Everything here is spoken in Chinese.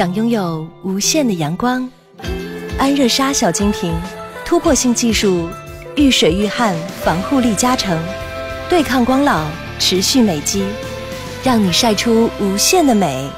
想拥有无限的阳光安热沙小金瓶突破性技术遇水遇汗防护力加成对抗光老持续美肌让你晒出无限的美。